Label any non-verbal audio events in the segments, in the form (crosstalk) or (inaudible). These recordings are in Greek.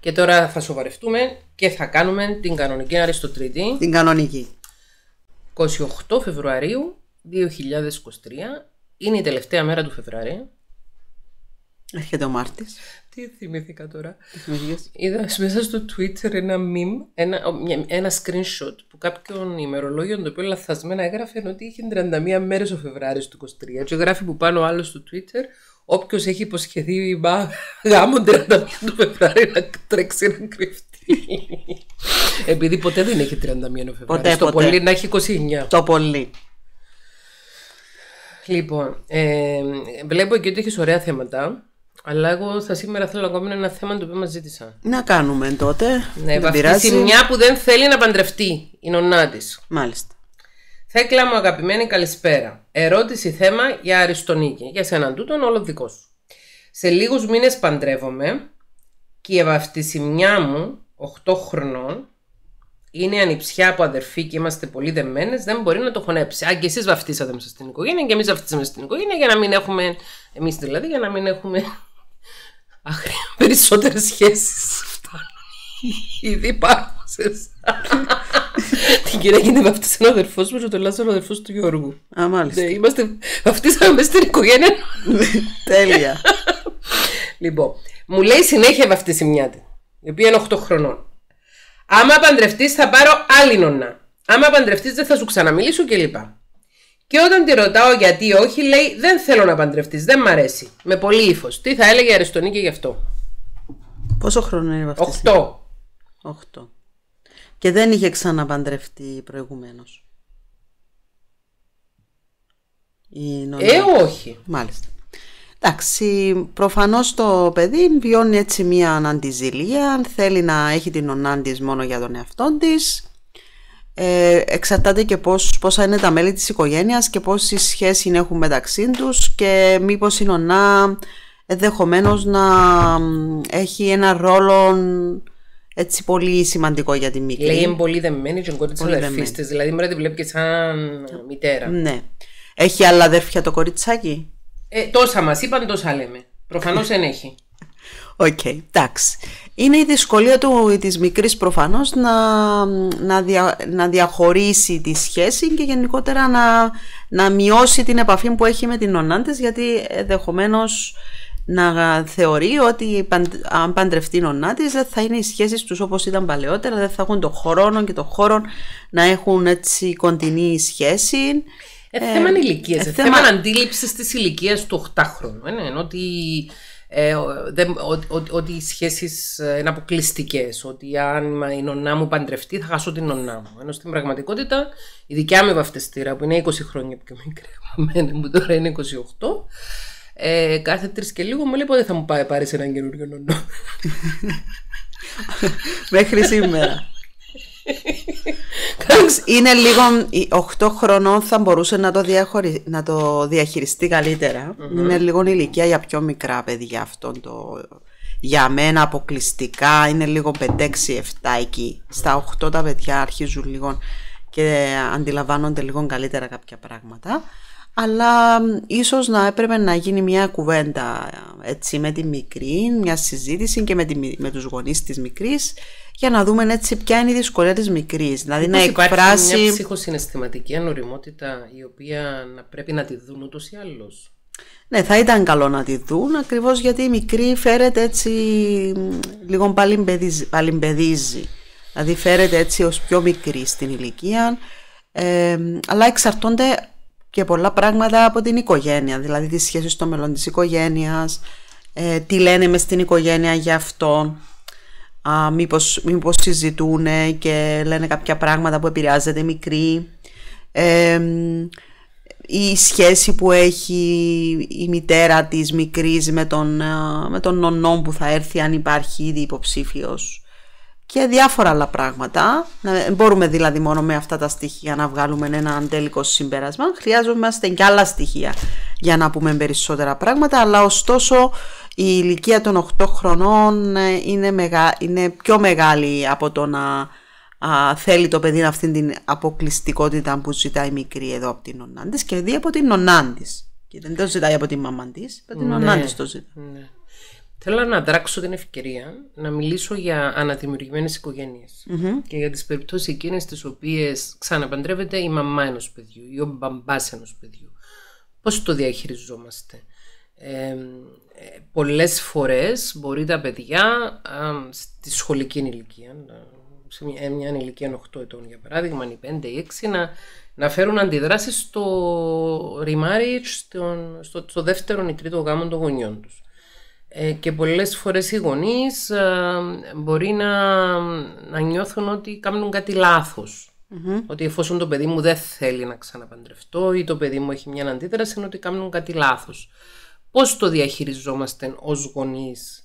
Και τώρα θα σοβαρευτούμε και θα κάνουμε την κανονική Αριστοτρίτη. Την κανονική. 28 Φεβρουαρίου 2023 είναι η τελευταία μέρα του Φεβρουαρίου. Έρχεται ο Μάρτης. Τι θυμήθηκα τώρα. Τι θυμηθήκες; Είδα μέσα στο Twitter ένα meme, ένα, μια- ένα screenshot που κάποιον ημερολόγιο το οποίο λαθασμένα έγραφε ότι είχε 31 μέρες ο Φεβράριος του 23 και γράφει που πάνω άλλο στο Twitter όποιος έχει υποσχεθεί μπα, γάμο 31 του Φεβράρι να τρέξει να κρυφτεί. Επειδή ποτέ δεν έχει 31 ο Φεβράριος. Ποτέ, το ποτέ. πολύ να έχει 29. Το πολύ. Λοιπόν, ε, βλέπω και ότι έχεις ωραία θέματα. Αλλά εγώ θα σήμερα θέλω να κάνω ένα θέμα το οποίο μας ζήτησα. Να κάνουμε τότε. Ναι, δεν πειράζει. βαφτίσει μια που δεν θέλει να παντρευτεί, η νονά της. Μάλιστα. Θέκλα μου αγαπημένη καλησπέρα. Ερώτηση θέμα για Αριστονίκη. Για σέναν τούτον όλο δικό σου. Σε λίγους μήνες παντρεύομαι και η βαφτισιμιά μου, 8 χρονών, είναι ανιψιά από αδερφή και είμαστε πολύ δεμένες, δεν μπορεί να το χωνέψει. Αν και εσείς βαφτίσατε μέσα στην οικογένεια και εμείς βαφτίσαμε στην οικογένεια για να μην έχουμε, εμείς δηλαδή, για να μην έχουμε (laughs) άχρια περισσότερες σχέσεις. Φτάνουν. Ήδη υπάρχουν σε εσάς. (laughs) Την κυρία γίνεται βαφτίσει ο αδερφό μου και το Λάζαρο ο αδερφό του Γιώργου. Α, μάλιστα. Ναι, είμαστε, βαφτίσαμε μέσα στην οικογένεια. (laughs) Τέλεια. λοιπόν, μου λέει συνέχεια η βαφτισιμιά τη, η οποία είναι 8 χρονών. Άμα παντρευτείς, θα πάρω άλλη νονά. Άμα παντρευτείς, δεν θα σου ξαναμιλήσω κλπ. Και όταν τη ρωτάω γιατί όχι, λέει δεν θέλω να παντρευτείς, δεν μ' αρέσει. Με πολύ ύφος. Τι θα έλεγε η Αριστονίκη γι' αυτό. Πόσο χρόνο είναι αυτή. 8. 8. Και δεν είχε ξαναπαντρευτεί προηγουμένως. Η νονά. Ε, όχι. Μάλιστα. Εντάξει, προφανώς το παιδί βιώνει έτσι μία αντιζηλία, θέλει να έχει την ονά της μόνο για τον εαυτό της. Ε, εξαρτάται και πώς, πόσα είναι τα μέλη της οικογένειας και πόση σχέση έχουν μεταξύ τους και μήπως η νονά ενδεχομένως να μ, έχει ένα ρόλο έτσι πολύ σημαντικό για τη μικρή. Λέει είναι πολύ δεμένη και κόρη τη Πολύ αδερφή δεμένη. της. Δηλαδή, μπορεί να τη βλέπει και σαν μητέρα. Ναι. Έχει άλλα αδέρφια το κοριτσάκι; Ε, τόσα μας είπαν, τόσα λέμε. Προφανώς δεν έχει. (laughs) Οκ, εντάξει. Είναι η δυσκολία του της μικρής προφανώς να, να, δια- να διαχωρίσει τη σχέση και γενικότερα να, να μειώσει την επαφή που έχει με την νονά της γιατί ενδεχομένως να θεωρεί ότι παν- αν παντρευτεί η ονά της δεν θα είναι οι σχέσεις τους όπως ήταν παλαιότερα, δεν θα έχουν το χρόνο και το χώρο να έχουν έτσι κοντινή σχέση. Ε, θέμα ηλικίας. ε, Ε, θέμα- θέμα αντίληψης της ηλικίας του 8χρονου. Ε, ναι, ότι, ε, ο- δεν, ότι, ότι, ότι οι σχέσεις είναι αποκλειστικές. Ότι αν η νονά μου παντρευτεί, θα χάσω την νονά μου. Ενώ στην πραγματικότητα η δικιά μου βαφτιστήρα, που είναι 20 χρόνια πιο μικρή από μένα, που τώρα είναι 28, ε, κάθε τρεις και λίγο μου λέει πότε θα μου πάει πάρει έναν καινούριο νονό; (laughs) Μέχρι σήμερα. Εντάξει, είναι λίγο. οι 8 χρονών θα μπορούσε να το, διαχωρι... να το διαχειριστεί καλύτερα. Είναι λίγο ηλικία για πιο μικρά παιδιά αυτό το. Για μένα αποκλειστικά είναι λίγο 5, 6, 7 εκεί. Στα 8 τα παιδιά αρχίζουν λίγο και αντιλαμβάνονται λίγο καλύτερα κάποια πράγματα. Αλλά μ, ίσως να έπρεπε να γίνει μια κουβέντα έτσι με τη μικρή, μια συζήτηση και με, τη, μι- με τους γονείς της μικρής για να δούμε έτσι ποια είναι η δυσκολία της μικρής. Δηλαδή να Μήπως υπάρχει εκφράσει... μια ψυχοσυναισθηματική ανοριμότητα η οποία να πρέπει να τη δουν ούτως ή άλλως; Ναι, θα ήταν καλό να τη δουν ακριβώς γιατί η μικρή φέρεται έτσι μ, λίγο παλιμπεδίζει. παλιμπεδίζει. Δηλαδή φέρεται έτσι ως πιο μικρή στην ηλικία ε, αλλά εξαρτώνται και πολλά πράγματα από την οικογένεια δηλαδή τις σχέσεις στο μέλλον της οικογένειας ε, τι λένε μες στην οικογένεια για αυτό α, μήπως, μήπως συζητούν και λένε κάποια πράγματα που επηρεάζεται η μικρή. Ε, η σχέση που έχει η μητέρα της μικρής με τον, α, με τον νονό που θα έρθει αν υπάρχει ήδη υποψήφιος και διάφορα άλλα πράγματα. Να- Μπορούμε δηλαδή μόνο με αυτά τα στοιχεία να βγάλουμε ένα τελικό συμπέρασμα. Χρειάζομαστε και άλλα στοιχεία για να πούμε περισσότερα πράγματα, αλλά ωστόσο η ηλικία των 8 χρονών ε, είναι, μεγα... είναι πιο μεγάλη από το να α, θέλει το παιδί αυτή την αποκλειστικότητα που ζητάει η μικρή εδώ από την νονά της και δει από την νονά της. Και δεν το ζητάει από την μαμά της, από την νονά της το ζητάει. Ναι. Θέλω να δράξω την ευκαιρία να μιλήσω για αναδημιουργημένες και για τις περιπτώσεις εκείνες τις οποίες ξαναπαντρεύεται η μαμά ενός παιδιού ή ο μπαμπάς ενός παιδιού. Πώς το διαχειριζόμαστε; Ε, πολλές φορές μπορεί τα παιδιά στη σχολική ηλικία, σε μια, μια ηλικία 8 ετών για παράδειγμα, ή 5 ή 6, να, να φέρουν αντιδράσεις στο remarriage, στο, στο δεύτερο ή τρίτο γάμο των γονιών τους. Ε, και πολλές φορές οι γονείς ε, μπορεί να, να νιώθουν ότι κάνουν κάτι Ότι εφόσον το παιδί μου δεν θέλει να ξαναπαντρευτώ ή το παιδί μου έχει μια αντίδραση είναι ότι κάνουν κάτι λάθος. Πώς το διαχειριζόμαστε ως γονείς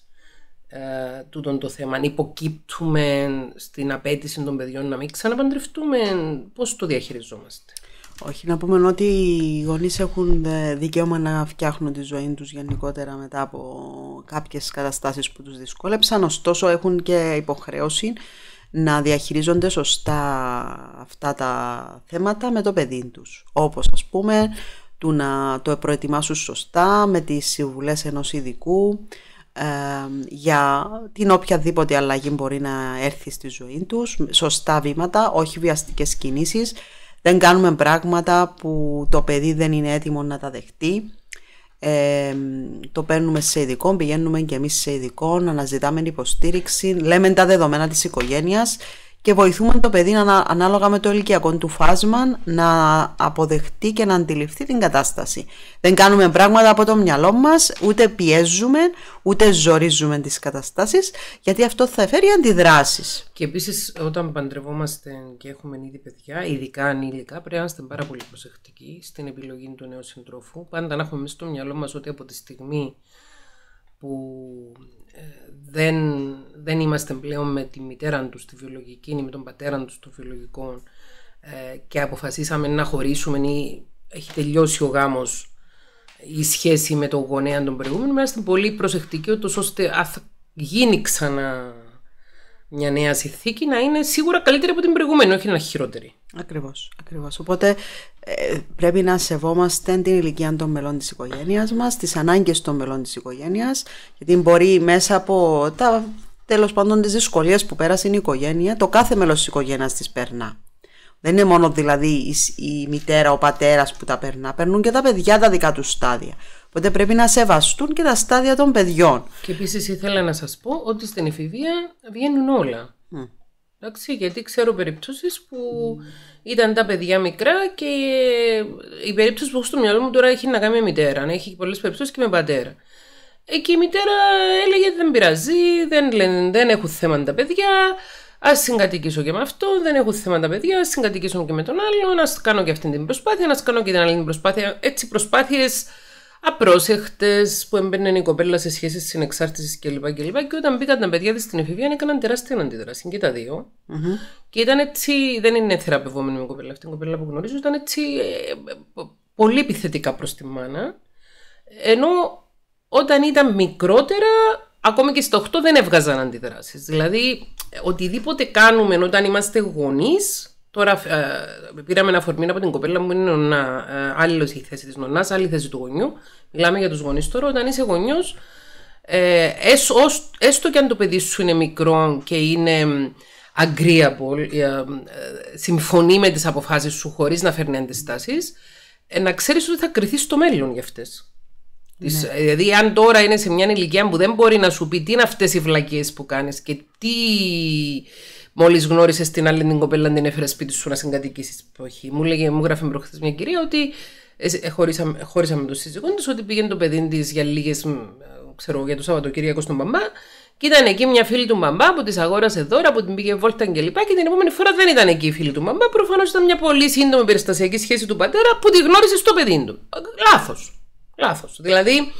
ε, τούτον το θέμα, αν υποκύπτουμε στην απέτηση των παιδιών να μην ξαναπαντρευτούμε, πώς το διαχειριζόμαστε; Όχι, να πούμε ότι οι γονείς έχουν ε, δικαίωμα να φτιάχνουν τη ζωή τους γενικότερα μετά από κάποιες καταστάσεις που τους δυσκόλεψαν, ωστόσο έχουν και υποχρέωση να διαχειρίζονται σωστά αυτά τα θέματα με το παιδί τους. Όπως ας πούμε του να το προετοιμάσουν σωστά με τις συμβουλές ενός ειδικού ε, για την οποιαδήποτε αλλαγή μπορεί να έρθει στη ζωή τους, σωστά βήματα, όχι βιαστικές κινήσεις δεν κάνουμε πράγματα που το παιδί δεν είναι έτοιμο να τα δεχτεί. Ε, το παίρνουμε σε ειδικό, πηγαίνουμε και εμείς σε ειδικό, αναζητάμε υποστήριξη, λέμε τα δεδομένα της οικογένειας και βοηθούμε το παιδί να, ανάλογα με το ηλικιακό του φάσμα να αποδεχτεί και να αντιληφθεί την κατάσταση. Δεν κάνουμε πράγματα από το μυαλό μας, ούτε πιέζουμε, ούτε ζορίζουμε τις καταστάσεις, γιατί αυτό θα φέρει αντιδράσεις. Και επίσης όταν παντρευόμαστε και έχουμε ήδη παιδιά, ειδικά ανήλικα, πρέπει να είμαστε πάρα πολύ προσεκτικοί στην επιλογή του νέου συντρόφου. Πάντα να έχουμε μέσα στο μυαλό μας ότι από τη στιγμή που ε, δεν, δεν είμαστε πλέον με τη μητέρα τους στη βιολογική ή με τον πατέρα τους στο βιολογικό ε, και αποφασίσαμε να χωρίσουμε ή έχει τελειώσει ο γάμος η σχέση με τον γονέα των προηγούμενων, είμαστε πολύ προσεκτικοί ώστε αν γίνει ξανά μια νέα συνθήκη να είναι σίγουρα καλύτερη από την προηγούμενη, όχι να χειρότερη. Ακριβώς, ακριβώς. Οπότε ε, πρέπει να σεβόμαστε την ηλικία των μελών της οικογένειας μας, τις ανάγκες των μελών της οικογένειας, γιατί μπορεί μέσα από τα τέλος πάντων τις δυσκολίες που πέρασε η οικογένεια, το κάθε μέλος της οικογένειας της περνά. Δεν είναι μόνο δηλαδή η, η μητέρα, ο πατέρας που τα περνά, περνούν και τα παιδιά τα δικά τους στάδια. Οπότε πρέπει να σεβαστούν και τα στάδια των παιδιών. Και επίσης ήθελα να σας πω ότι στην εφηβεία βγαίνουν όλα. Mm. Εντάξει, γιατί ξέρω περιπτώσεις που ήταν τα παιδιά μικρά και η περίπτωση που έχω στο μυαλό μου τώρα έχει να κάνει με μητέρα. Έχει πολλές περιπτώσεις και με πατέρα. Εκεί η μητέρα έλεγε δεν πειράζει, δεν, λένε, δεν έχουν θέμα τα παιδιά. Α συγκατοικήσω και με αυτό, δεν έχουν θέμα τα παιδιά. Α συγκατοικήσω και με τον άλλο, να κάνω και αυτή την προσπάθεια, να κάνω και την άλλη προσπάθεια. Έτσι προσπάθειες απρόσεχτες που έμπαινε η κοπέλα σε σχέσεις συνεξάρτησης κλπ. Και, και όταν μπήκαν τα παιδιά της στην εφηβεία, έκαναν τεράστια αντίδραση και τα δυο Και ήταν έτσι, δεν είναι θεραπευόμενη η κοπέλα αυτή, η κοπέλα που γνωρίζω, ήταν έτσι ε, πολύ επιθετικά προς τη μάνα. Ενώ όταν ήταν μικρότερα, ακόμη και στο 8 δεν έβγαζαν αντιδράσεις. Δηλαδή, οτιδήποτε κάνουμε όταν είμαστε γονείς, Τώρα ε, πήραμε ένα φορμί από την κοπέλα μου, είναι νονά. Ε, άλλη η θέση της νονά, άλλη η θέση του γονιού. Μιλάμε για τους γονείς τώρα. Όταν είσαι γονιός, ε, έστω και αν το παιδί σου είναι μικρό και είναι agreeable, ε, ε, συμφωνεί με τις αποφάσεις σου χωρίς να φέρνει αντιστάσεις, ε, να ξέρεις ότι θα κρυθεί στο μέλλον για αυτές. Ναι. Δηλαδή, αν τώρα είναι σε μια ηλικία που δεν μπορεί να σου πει τι είναι αυτές οι βλακίες που κάνεις και τι Μόλις γνώρισες την άλλη την κοπέλα, την έφερες σπίτι σου να συγκατοικήσεις. Όχι. Μου λέγε, μου γράφει προχθές μια κυρία ότι ε, χώρισα, χώρισα με τον σύζυγό τη, ότι πήγαινε το παιδί της για λίγες, ξέρω, για το Σαββατοκύριακο στον μπαμπά. Και ήταν εκεί μια φίλη του μπαμπά που της αγόρασε δώρα, που την πήγε βόλτα και λοιπά. Και την επόμενη φορά δεν ήταν εκεί η φίλη του μπαμπά. Προφανώς ήταν μια πολύ σύντομη περιστασιακή σχέση του πατέρα που τη γνώρισε στο παιδί του. Λάθος. Λάθος. Δηλαδή,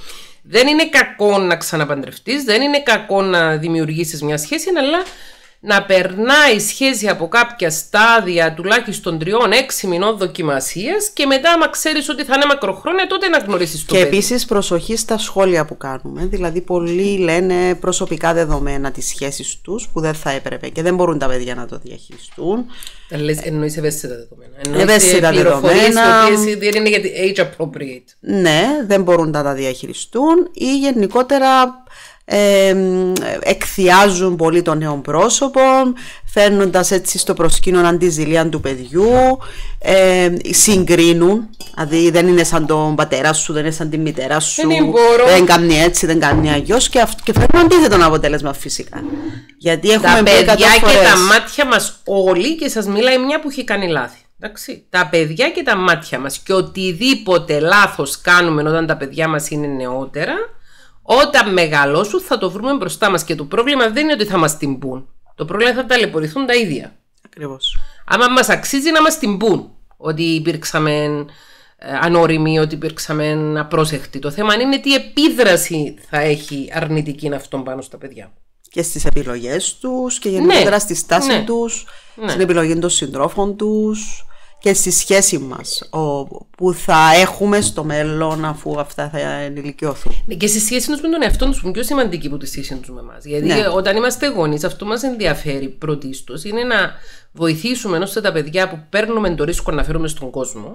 δεν είναι κακό να ξαναπαντρευτείς, δεν είναι κακό να δημιουργήσεις μια σχέση, αλλά να περνάει σχέση από κάποια στάδια τουλάχιστον τριών-έξι μηνών δοκιμασίας και μετά, άμα ξέρεις ότι θα είναι μακροχρόνια, τότε να γνωρίσεις το Και επίσης προσοχή στα σχόλια που κάνουμε. Δηλαδή, πολλοί λένε προσωπικά δεδομένα της σχέσης τους που δεν θα έπρεπε και δεν μπορούν τα παιδιά να το διαχειριστούν. Εννοείς ευαίσθητα δεδομένα. Ευαίσθητα δεδομένα. δεν είναι γιατί age appropriate. Ναι, δεν μπορούν να τα διαχειριστούν ή γενικότερα ε, εκθιάζουν πολύ τον νέο πρόσωπο, φέρνοντας έτσι στο προσκήνιο αντιζηλία του παιδιού, ε, συγκρίνουν, δηλαδή δεν είναι σαν τον πατέρα σου, δεν είναι σαν τη μητέρα σου, δεν, κάνει έτσι, δεν κάνει αλλιώ και, και φέρνουν αντίθετο αποτέλεσμα φυσικά. Γιατί έχουμε τα παιδιά και τα μάτια μας όλοι και σας μιλάει μια που έχει κάνει λάθη. Εντάξει, τα παιδιά και τα μάτια μας και οτιδήποτε λάθος κάνουμε όταν τα παιδιά μας είναι νεότερα όταν μεγαλώσουν θα το βρούμε μπροστά μας και το πρόβλημα δεν είναι ότι θα μας την πούν. Το πρόβλημα θα ταλαιπωρηθούν τα ίδια. Ακριβώς. Άμα μας αξίζει να μας την πούν ότι υπήρξαμε ε, ανώριμοι, ότι υπήρξαμε απρόσεκτοι. Το θέμα είναι τι επίδραση θα έχει αρνητική αυτόν πάνω στα παιδιά. Και στις επιλογές τους και γενικότερα ναι, στη στάση ναι, τους, ναι. στην επιλογή των συντρόφων τους και στη σχέση μας που θα έχουμε στο μέλλον αφού αυτά θα ενηλικιωθούν. Ναι, και στη σχέση τους με τον εαυτό τους που είναι πιο σημαντική από τη σχέση τους με εμάς. Γιατί ναι. όταν είμαστε γονείς αυτό μας ενδιαφέρει πρωτίστως είναι να βοηθήσουμε ώστε τα παιδιά που παίρνουμε το ρίσκο να φέρουμε στον κόσμο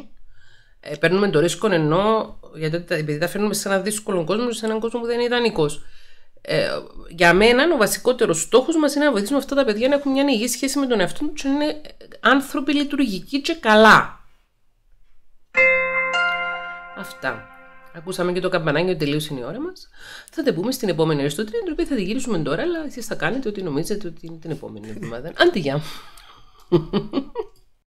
ε, παίρνουμε το ρίσκο ενώ γιατί επειδή τα φέρνουμε σε έναν δύσκολο κόσμο σε έναν κόσμο που δεν είναι ιδανικός ε, για μένα ο βασικότερος στόχος μας είναι να βοηθήσουμε αυτά τα παιδιά να έχουν μια υγιή σχέση με τον εαυτό τους και να είναι άνθρωποι λειτουργικοί και καλά. Αυτά. Ακούσαμε και το καμπανάκι ότι τελείωσε η ώρα μας. Θα τα πούμε στην επόμενη Αριστοτέλη, την οποία θα τη γυρίσουμε τώρα, αλλά εσείς θα κάνετε ό,τι νομίζετε ότι είναι την επόμενη εβδομάδα. Αντί